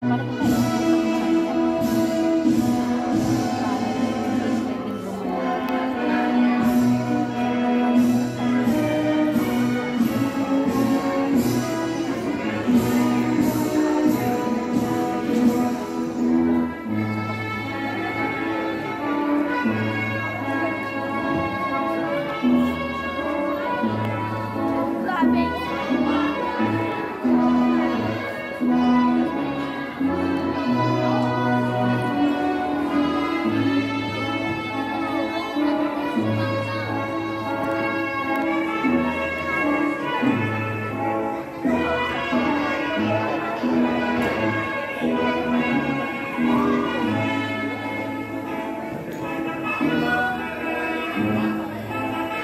欢迎光临。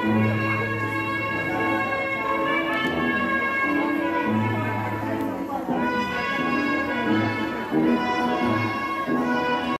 Thank you.